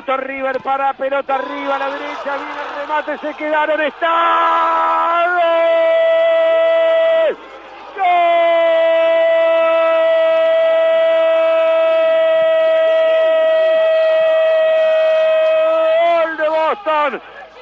Boston River para pelota arriba a la derecha, viene el remate, se quedaron, está. ¡Gol! de Boston,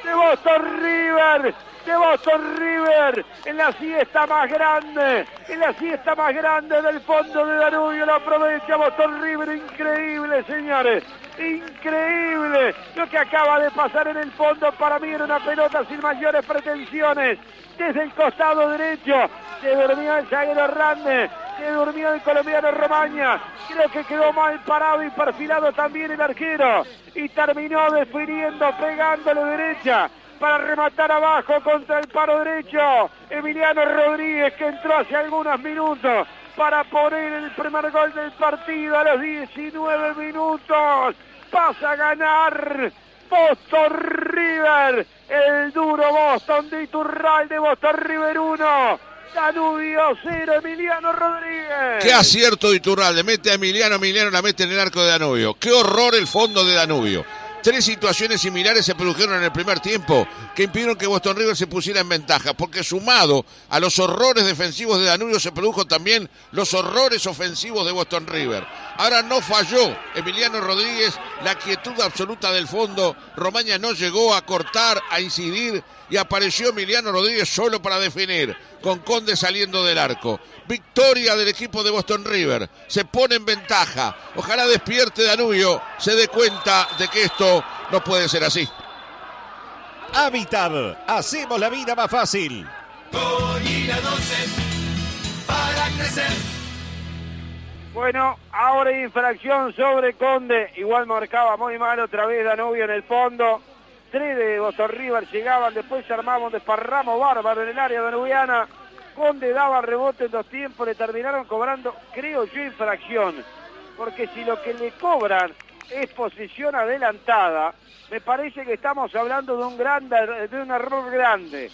de Boston River, de Boston River, en la siesta más grande, en la siesta más grande del fondo de Danubio, lo aprovecha Boston River, increíble señores, increíble lo que acaba de pasar en el fondo, para mí era una pelota sin mayores pretensiones, desde el costado derecho, se durmió el zaguero Rande, se durmió el colombiano Romaña, creo que quedó mal parado y perfilado también el arquero, y terminó definiendo, pegándole derecha, para rematar abajo contra el paro derecho. Emiliano Rodríguez que entró hace algunos minutos para poner el primer gol del partido a los 19 minutos. Pasa a ganar Boston River, el duro Boston de Iturral de Boston River 1. Danubio 0, Emiliano Rodríguez. Qué acierto de Iturralde, mete a Emiliano, Emiliano la mete en el arco de Danubio. Qué horror el fondo de Danubio. Tres situaciones similares se produjeron en el primer tiempo que impidieron que Boston River se pusiera en ventaja, porque sumado a los horrores defensivos de Danubio se produjo también los horrores ofensivos de Boston River. Ahora no falló Emiliano Rodríguez, la quietud absoluta del fondo, Romaña no llegó a cortar, a incidir y apareció Emiliano Rodríguez solo para definir, con Conde saliendo del arco. Victoria del equipo de Boston River. Se pone en ventaja. Ojalá despierte Danubio, se dé cuenta de que esto no puede ser así. Habitat, hacemos la vida más fácil. para crecer. Bueno, ahora hay infracción sobre Conde. Igual marcaba muy mal otra vez Danubio en el fondo. Tres de Boston River llegaban, después se armaba un desparramo bárbaro en el área danubiana. Conde daba rebote en dos tiempos, le terminaron cobrando, creo yo, infracción. Porque si lo que le cobran es posición adelantada, me parece que estamos hablando de un, gran, de un error grande.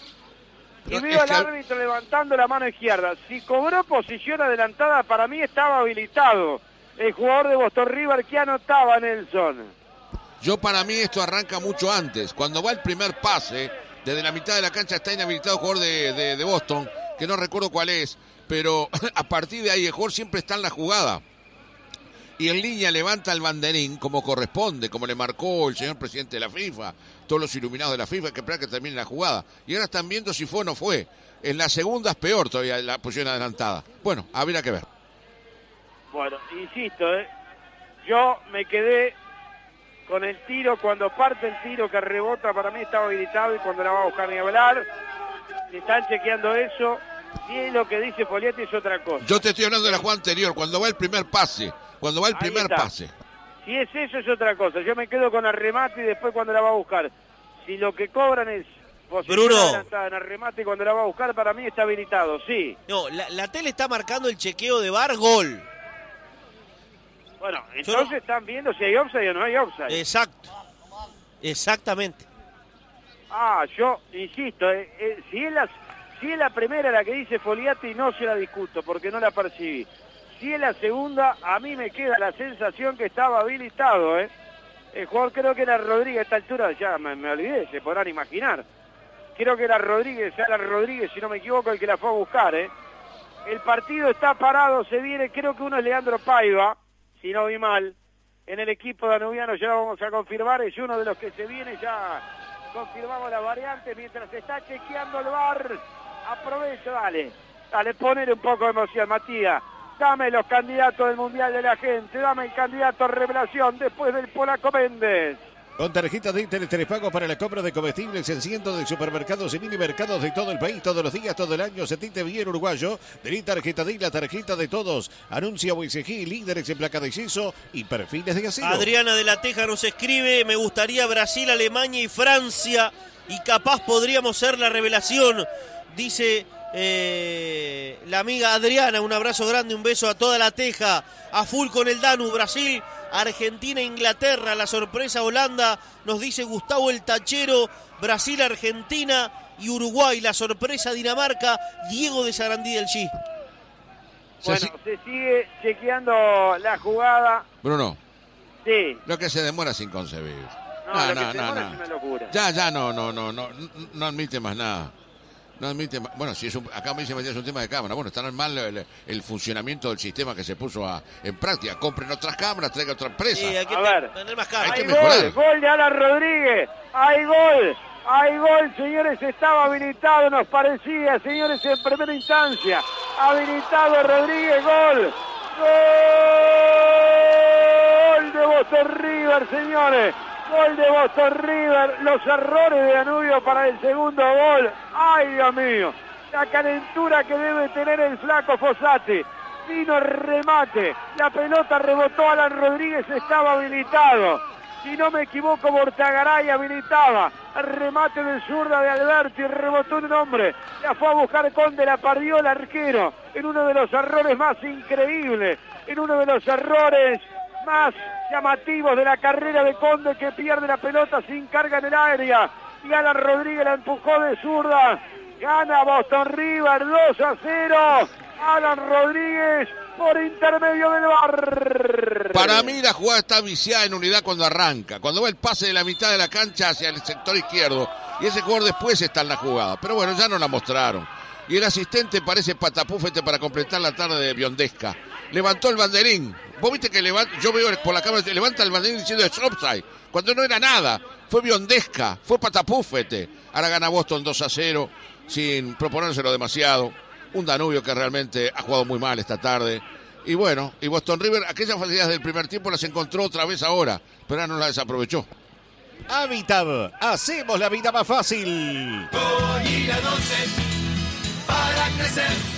Y veo al árbitro levantando la mano izquierda. Si cobró posición adelantada, para mí estaba habilitado el jugador de Boston River que anotaba Nelson. Yo para mí esto arranca mucho antes. Cuando va el primer pase, desde la mitad de la cancha está inhabilitado el jugador de, Boston, que no recuerdo cuál es, pero a partir de ahí el jugador siempre está en la jugada. Y en línea levanta el banderín como corresponde, como le marcó el señor presidente de la FIFA, todos los iluminados de la FIFA que esperan que termine la jugada. Y ahora están viendo si fue o no fue. En la segunda es peor todavía la posición adelantada. Bueno, habría que ver. Bueno, insisto, ¿eh? yo me quedé con el tiro, cuando parte el tiro que rebota, para mí estaba habilitado y cuando la va a buscar ni hablar. Si están chequeando eso, si es lo que dice Folietti es otra cosa. Yo te estoy hablando de la jugada anterior, cuando va el primer pase. Cuando va el Ahí primer está. pase. Si es eso es otra cosa. Yo me quedo con el remate y después cuando la va a buscar. Si lo que cobran es Bruno. en el remate y cuando la va a buscar, para mí está habilitado, sí. No, la, la tele está marcando el chequeo de bar gol. Bueno, entonces están viendo si hay offside o no hay offside. Exacto. Exactamente. Ah, yo insisto, eh, eh, si, es la, si es la primera la que dice Foliati, no se la discuto porque no la percibí. Si es la segunda, a mí me queda la sensación que estaba habilitado. ¿eh? El jugador creo que era Rodríguez a esta altura, ya me, me olvidé, se podrán imaginar. Creo que era Rodríguez, era Rodríguez, si no me equivoco, el que la fue a buscar. ¿eh? El partido está parado, se viene, creo que uno es Leandro Paiva, si no vi mal. En el equipo danubiano ya lo vamos a confirmar, es uno de los que se viene ya confirmamos la variante mientras está chequeando el bar. Aprovecho, dale. Dale, poner un poco de emoción, Matías. Dame los candidatos del Mundial de la Gente. Dame el candidato a revelación después del Polaco Méndez. Con tarjeta de interés tres pagos para la compra de comestibles en cientos de supermercados y mini mercados de todo el país, todos los días, todo el año. Sentite bien uruguayo. De tarjeta de la tarjeta de todos. Anuncia WCG, líderes en placa de yeso y perfiles de acero. Adriana de la Teja nos escribe, me gustaría Brasil, Alemania y Francia y capaz podríamos ser la revelación, dice eh, la amiga Adriana, un abrazo grande, un beso a toda la Teja, a full con el Danu, Brasil, Argentina, Inglaterra, la sorpresa Holanda, nos dice Gustavo el Tachero, Brasil, Argentina y Uruguay, la sorpresa Dinamarca, Diego de Sarandí del G. Bueno, se sigue chequeando la jugada. Bruno, Sí. Lo que se demora es inconcebible. No, No, lo no, no, es una locura. Ya, ya, no, no, no, no, no admite más nada. No admite. Bueno, si es un- acá me dice Matías, es un tema de cámara. Bueno, está mal el, el funcionamiento del sistema que se puso a- en práctica. Compren otras cámaras, traigan otra empresa. Sí, hay que A ver. tener más Hay que Hay mejorar. gol, gol de Alan Rodríguez. Hay gol, hay gol, señores. Estaba habilitado, nos parecía, señores, en primera instancia. Habilitado Rodríguez, gol. Gol de Boston River, señores. Gol de Boston River. Los errores de Danubio para el segundo gol. Ay, Dios mío. La calentura que debe tener el flaco Fossati. Vino remate. La pelota rebotó. Alan Rodríguez estaba habilitado. Si no me equivoco, Bortagaray habilitaba. Remate de zurda de Alberti. Rebotó un hombre. La fue a buscar Conde. La perdió el arquero. En uno de los errores más increíbles. En uno de los errores más llamativos de la carrera de Conde que pierde la pelota sin carga en el área. Y Alan Rodríguez la empujó de zurda. Gana Boston River 2 a 0. Alan Rodríguez por intermedio del bar. Para mí la jugada está viciada en unidad cuando arranca. Cuando va el pase de la mitad de la cancha hacia el sector izquierdo. Y ese jugador después está en la jugada. Pero bueno, ya no la mostraron. Y el asistente parece patapúfete para completar la tarde de Biondesca. Levantó el banderín. Vos viste que levanta, yo veo por la cámara, levanta el banderín diciendo es offside. Cuando no era nada. Fue Biondesca, fue patapúfete. Ahora gana Boston 2 a 0 sin proponérselo demasiado. Un Danubio que realmente ha jugado muy mal esta tarde. Y bueno, y Boston River, aquellas facilidades del primer tiempo las encontró otra vez ahora, pero ahora no las desaprovechó. Habitab, hacemos la vida más fácil. Hoy y la noche para crecer.